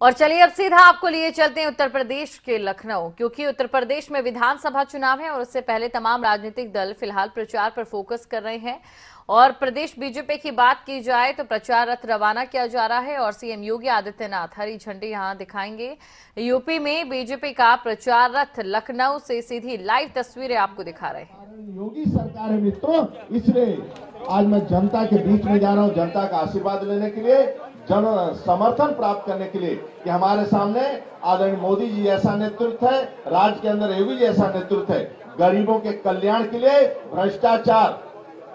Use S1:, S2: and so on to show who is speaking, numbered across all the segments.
S1: और चलिए अब सीधा आपको लिए चलते हैं उत्तर प्रदेश के लखनऊ, क्योंकि उत्तर प्रदेश में विधानसभा चुनाव है और उससे पहले तमाम राजनीतिक दल फ़िलहाल प्रचार पर फोकस कर रहे हैं। और प्रदेश बीजेपी की बात की जाए तो प्रचार रथ रवाना किया जा रहा है और सीएम योगी आदित्यनाथ हरी झंडी यहाँ दिखाएँगे। यूपी में बीजेपी का प्रचार रथ लखनऊ से सीधी लाइव तस्वीरें आपको दिखा रहे हैं।
S2: योगी सरकार है मित्रों, इसलिए आज मैं जनता के बीच में जा रहा हूँ, जनता का आशीर्वाद लेने के लिए। जन समर्थन प्राप्त करने के लिए कि हमारे सामने आदरणीय मोदी जी जैसा नेतृत्व है, राज्य के अंदर योगी जैसा नेतृत्व है। गरीबों के कल्याण के लिए भ्रष्टाचार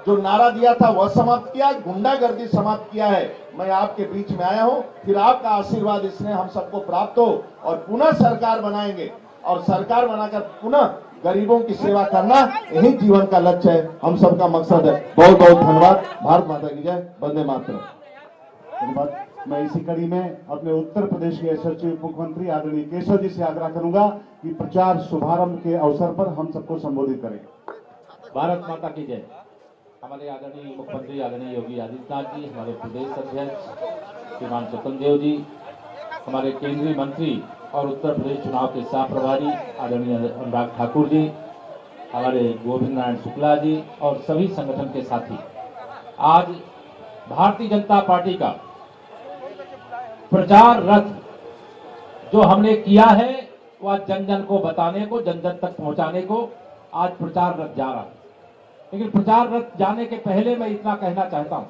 S2: जो नारा दिया था, वह समाप्त किया, गुंडागर्दी समाप्त किया है। मैं आपके बीच में आया हूँ, फिर आपका आशीर्वाद इसने हम सबको प्राप्त हो और पुनः सरकार बनाएँगे। और सरकार बनाकर पुनः गरीबों की सेवा करना, यही जीवन का लक्ष्य है। हम सबका मकसद है। बहुत बहुत धन्यवाद। भारत माता की जय। वंदे मातरम।
S3: धन्यवाद। मैं इसी कड़ी में अपने उत्तर प्रदेश के सचिव मुख्यमंत्री आदरणीय केशव जी से आग्रह करूँगा कि प्रचार शुभारंभ के अवसर पर हम सबको संबोधित करें।
S4: भारत माता की जय। हमारे आदरणीय मुख्यमंत्री आदरणीय योगी आदित्यनाथ जी, हमारे प्रदेश अध्यक्ष श्रीमान चतन देव जी, हमारे केंद्रीय मंत्री और उत्तर प्रदेश चुनाव के सह प्रभारी आदरणीय अनुराग ठाकुर जी, हमारे गोविंद नारायण शुक्ला जी और सभी संगठन के साथी। आज भारतीय जनता पार्टी का प्रचार रथ जो हमने किया है, वह जन जन को बताने को जन जन तक पहुँचाने को आज प्रचार रथ जा रहा है। लेकिन प्रचार रथ जाने के पहले मैं इतना कहना चाहता हूँ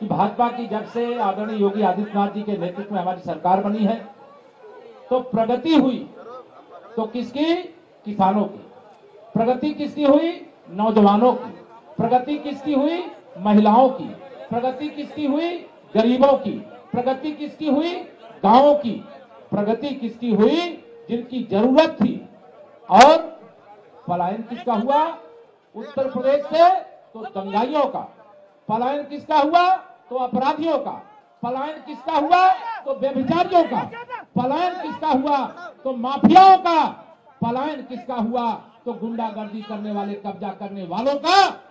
S4: कि भाजपा की जब से आदरणीय योगी आदित्यनाथ जी के नेतृत्व में हमारी सरकार बनी है। तो प्रगति हुई तो किसकी? किसानों की। प्रगति किसकी हुई? नौजवानों की। प्रगति किसकी हुई? महिलाओं की। प्रगति किसकी हुई? गरीबों की। प्रगति किसकी हुई? गाँवों की। प्रगति किसकी हुई? जिनकी ज़रूरत थी। और पलायन किसका हुआ? उत्तर प्रदेश से तो दंगाइयों का। पलायन किसका हुआ? तो अपराधियों का। पलायन किसका हुआ? तो व्यभिचारियों का। पलायन किसका हुआ? तो माफियाओं का। पलायन किसका हुआ? तो गुंडागर्दी करने वाले, कब्जा करने वालों का।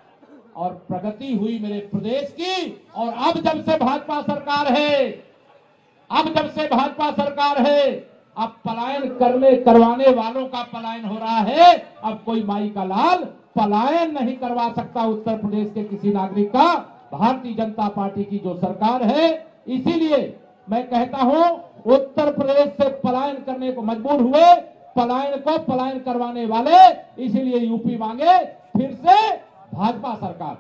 S4: और प्रगति हुई मेरे प्रदेश की, और अब जब से भाजपा सरकार है, अब जब से भाजपा सरकार है, अब पलायन करने, करवाने वालों का पलायन हो रहा है, अब कोई माई का लाल पलायन नहीं करवा सकता उत्तर प्रदेश के किसी नागरिक का। भारतीय जनता पार्टी की जो सरकार है, इसीलिए मैं कहता हूँ, उत्तर प्रदेश से पलायन करने को मजबूर हुए, पलायन को पलायन करवाने वाले, इसीलिए यूपी मांगे, फिर से भाजपा सरकार।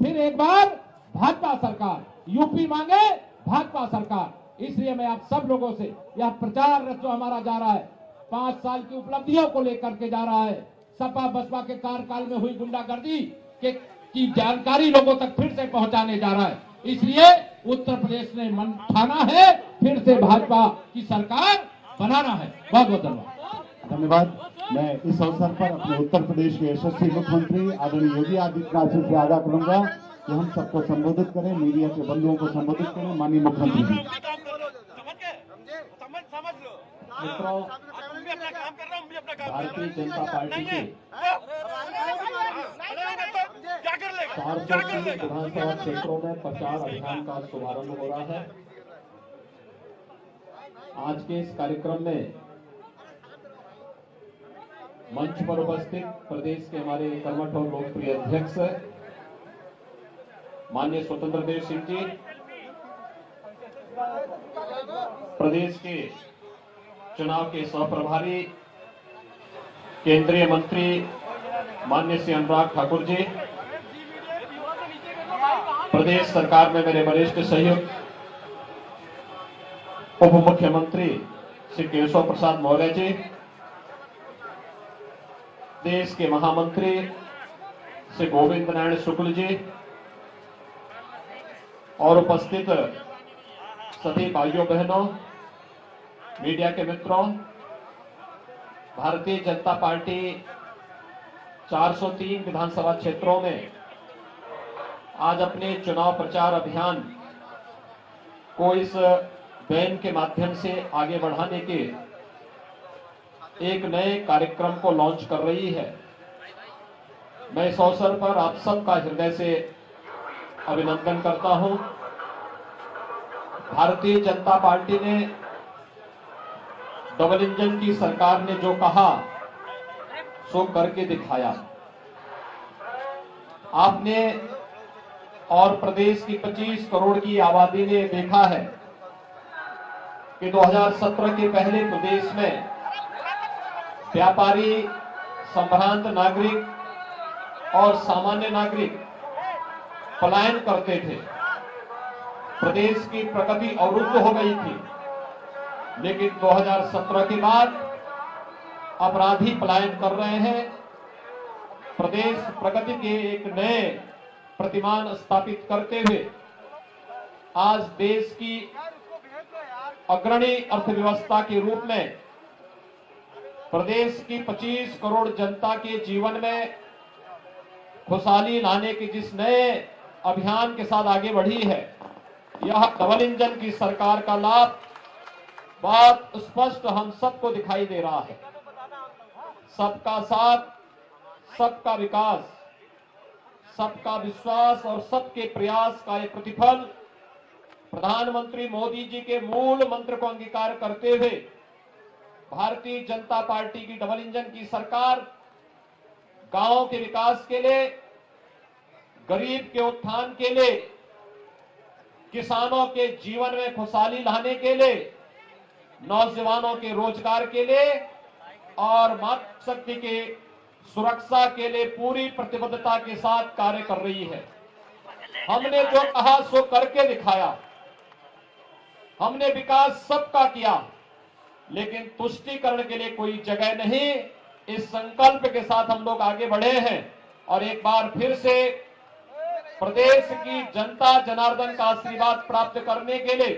S4: फिर एक बार भाजपा सरकार। यूपी मांगे, भाजपा सरकार। इसलिए मैं आप सब लोगों से यह प्रचार रथ जो हमारा जा रहा है, पाँच साल की उपलब्धियों को लेकर के जा रहा है। सपा बसपा के कार्यकाल में हुई गुंडागर्दी के, की जानकारी लोगों तक फिर से पहुँचाने जा रहा है। इसलिए उत्तर प्रदेश ने मन ठाना है, फिर से भाजपा की सरकार बनाना है। बहुत बहुत धन्यवाद।
S3: धन्यवाद। मैं इस अवसर पर अपने उत्तर प्रदेश के यशस्वी मुख्यमंत्री आदरणीय योगी आदित्यनाथ जी से आग्रह करूँगा कि हम सबको संबोधित करें, मीडिया के बंधुओं को संबोधित करें, माननीय मुख्यमंत्री जी।
S4: भारतीय जनता पार्टी के चार सौ तीन विधानसभा क्षेत्रों में प्रचार अभियान का शुभारंभ हो रहा है। आज के इस कार्यक्रम में मंच पर उपस्थित प्रदेश के हमारे कर्मठ और लोकप्रिय अध्यक्ष माननीय स्वतंत्र देव सिंह जी, प्रदेश के चुनाव के सह प्रभारी केंद्रीय मंत्री मान्य श्री अनुराग ठाकुर जी, प्रदेश सरकार में मेरे वरिष्ठ सहयोग उप मुख्यमंत्री श्री केशव प्रसाद मौर्य जी देश के महामंत्री श्री गोविंद नारायण शुक्ल जी और उपस्थित सभी भाइयों बहनों, मीडिया के मित्रों, भारतीय जनता पार्टी 403 विधानसभा क्षेत्रों में आज अपने चुनाव प्रचार अभियान को इस बैन के माध्यम से आगे बढ़ाने के एक नए कार्यक्रम को लॉन्च कर रही है। मैं इस अवसर पर आप सबका हृदय से अभिनंदन करता हूँ। भारतीय जनता पार्टी ने
S5: डबल इंजन की सरकार ने जो कहा, सो करके दिखाया। आपने और प्रदेश की 25 करोड़ की आबादी ने देखा है कि 2017 के पहले प्रदेश में व्यापारी, संभ्रांत नागरिक और सामान्य नागरिक पलायन करते थे। प्रदेश की प्रगति अवरुद्ध हो गई थी, लेकिन 2017 के बाद अपराधी पलायन कर रहे हैं। प्रदेश प्रगति के एक नए प्रतिमान स्थापित करते हुए आज देश की अग्रणी अर्थव्यवस्था के रूप में प्रदेश की 25 करोड़ जनता के जीवन में खुशहाली लाने के जिस नए अभियान के साथ आगे बढ़ी है, यह डबल इंजन की सरकार का लाभ बहुत स्पष्ट हम सबको दिखाई दे रहा है। सबका साथ, सबका विकास, सबका विश्वास और सबके प्रयास का एक प्रतिफल प्रधानमंत्री मोदी जी के मूल मंत्र को अंगीकार करते हुए भारतीय जनता पार्टी की डबल इंजन की सरकार गाँव के विकास के लिए, गरीब के उत्थान के लिए, किसानों के जीवन में खुशहाली लाने के लिए, नौजवानों के रोज़गार के लिए और मातृशक्ति के सुरक्षा के लिए पूरी प्रतिबद्धता के साथ कार्य कर रही है। हमने जो कहा सो करके दिखाया। हमने विकास सबका किया। लेकिन तुष्टिकरण के लिए कोई जगह नहीं। इस संकल्प के साथ हम लोग आगे बढ़े हैं और एक बार फिर से प्रदेश की जनता जनार्दन का आशीर्वाद प्राप्त करने के लिए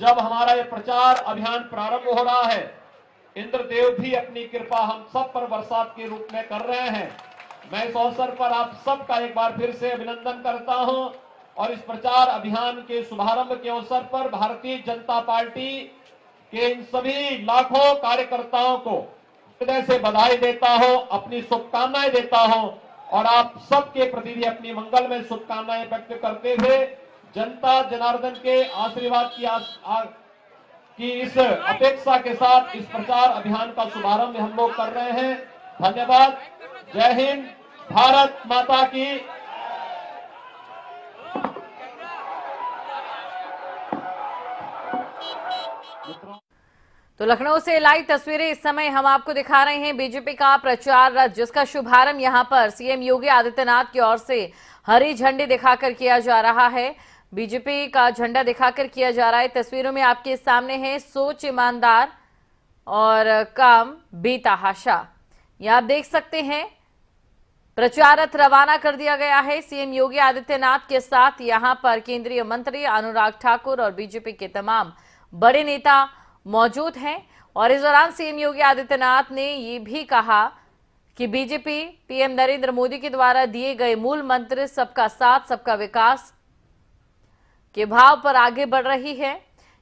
S5: जब हमारा ये प्रचार अभियान प्रारंभ हो रहा है, इंद्रदेव भी अपनी कृपा हम सब पर बरसात के रूप में कर रहे हैं। मैं इस अवसर पर आप सबका एक बार फिर से अभिनंदन करता हूँ और इस प्रचार अभियान के शुभारंभ के अवसर पर भारतीय जनता पार्टी के इन सभी लाखों कार्यकर्ताओं को हृदय से बधाई देता हूँ अपनी शुभकामनाएँ देता हूँ और आप सबके प्रति भी अपनी मंगल में शुभकामनाएँ व्यक्त करते हुए जनता जनार्दन के आशीर्वाद की आस, आ, की इस अपेक्षा के साथ इस प्रचार अभियान का शुभारंभ हम लोग कर रहे हैं। धन्यवाद। जय हिंद। भारत माता की
S1: तो लखनऊ से लाइव तस्वीरें इस समय हम आपको दिखा रहे हैं। बीजेपी का प्रचार रथ, जिसका शुभारंभ यहाँ पर सीएम योगी आदित्यनाथ की ओर से हरी झंडी दिखाकर किया जा रहा है। बीजेपी का झंडा दिखाकर किया जा रहा है। तस्वीरों में आपके सामने है, सोच ईमानदार और काम बेतहाशा ये आप देख सकते हैं, प्रचार रथ रवाना कर दिया गया है। सीएम योगी आदित्यनाथ के साथ यहाँ पर केंद्रीय मंत्री अनुराग ठाकुर और बीजेपी के तमाम बड़े नेता मौजूद हैं। और इस दौरान सीएम योगी आदित्यनाथ ने ये भी कहा कि बीजेपी, पीएम नरेंद्र मोदी के द्वारा दिए गए मूल मंत्र, सबका साथ, सबका विकास के भाव पर आगे बढ़ रही है।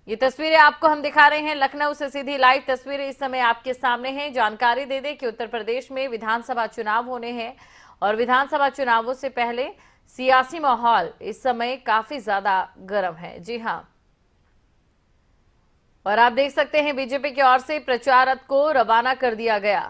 S1: ये तस्वीरें आपको हम दिखा रहे हैं। लखनऊ से सीधी लाइव तस्वीरें इस समय आपके सामने हैं। जानकारी दे दें कि उत्तर प्रदेश में विधानसभा चुनाव होने हैं। और विधानसभा चुनावों से पहले सियासी माहौल इस समय काफ़ी ज़्यादा गर्म है। जी हाँ। और आप देख सकते हैं बीजेपी की ओर से प्रचार रथ को रवाना कर दिया गया।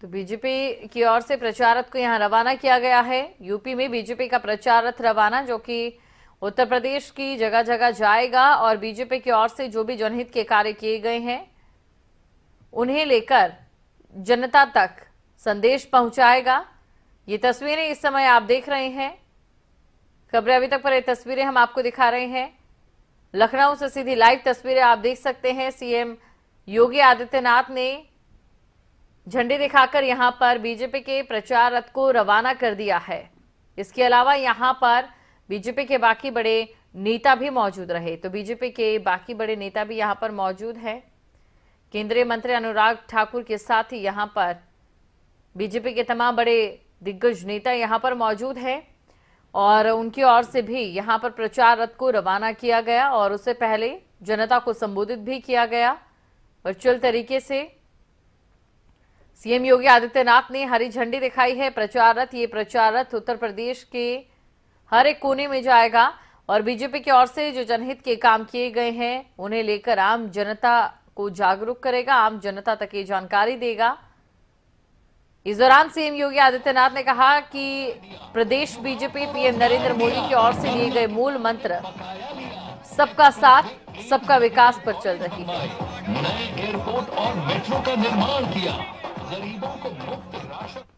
S1: तो बीजेपी की ओर से प्रचार रथ को यहाँ रवाना किया गया है। यूपी में बीजेपी का प्रचार रथ रवाना, जो कि उत्तर प्रदेश की जगह जगह जाएगा और बीजेपी की ओर से जो भी जनहित के कार्य किए गए हैं, उन्हें लेकर जनता तक संदेश पहुंचाएगा। ये तस्वीरें इस समय आप देख रहे हैं। खबरें अभी तक पर ये तस्वीरें हम आपको दिखा रहे हैं। लखनऊ से सीधी लाइव तस्वीरें आप देख सकते हैं। सीएम योगी आदित्यनाथ ने झंडी दिखाकर यहाँ पर बीजेपी के प्रचार रथ को रवाना कर दिया है। इसके अलावा यहाँ पर बीजेपी के बाकी बड़े नेता भी मौजूद रहे। तो बीजेपी के बाकी बड़े नेता भी यहाँ पर मौजूद है। केंद्रीय मंत्री अनुराग ठाकुर के साथ ही यहाँ पर बीजेपी के तमाम बड़े दिग्गज नेता यहाँ पर मौजूद है। और उनकी ओर से भी यहाँ पर प्रचार रथ को रवाना किया गया और उससे पहले जनता को संबोधित भी किया गया वर्चुअल तरीके से। सीएम योगी आदित्यनाथ ने हरी झंडी दिखाई है। प्रचार रथ, ये प्रचार रथ उत्तर प्रदेश के हर एक कोने में जाएगा और बीजेपी की ओर से जो जनहित के काम किए गए हैं, उन्हें लेकर आम जनता को जागरूक करेगा, आम जनता तक ये जानकारी देगा। इस दौरान सीएम योगी आदित्यनाथ ने कहा कि प्रदेश बीजेपी, पीएम नरेंद्र मोदी की ओर से लिए गए मूल मंत्र, सबका साथ, सबका विकास पर चल रही है।
S6: एयरपोर्ट और मेट्रो का निर्माण किया। गरीबों को मुफ़्त राशन